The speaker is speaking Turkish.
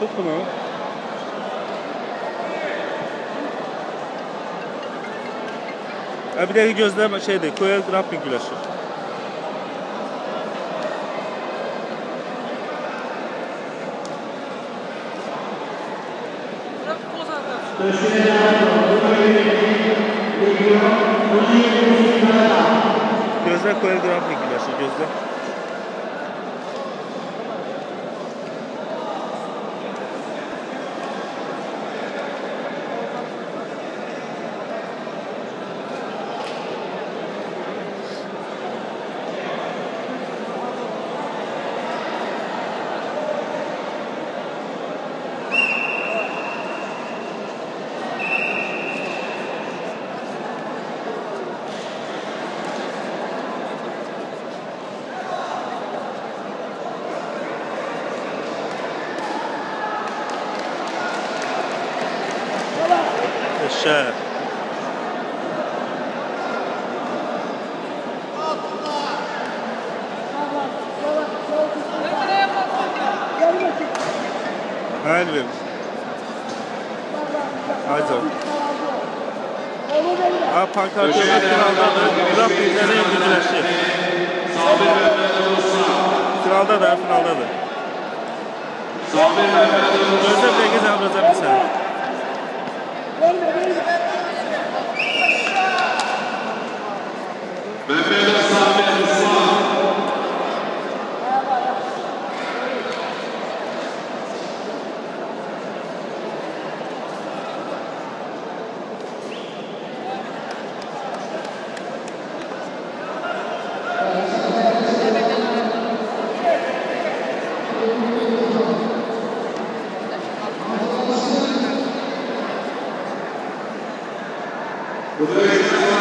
Tut bunu. Ha bir de gözlem şeydi, koya grappling güreşi. Bırak poz arkadaş. Gözle koya grappling güreşi, gözle. Eşe. Nerede ne yaparsın? Hayal verin. Haydi. Ha pankartı finalda da. Finalda da, finalda da. Gözle Vem, vem, vem. Good.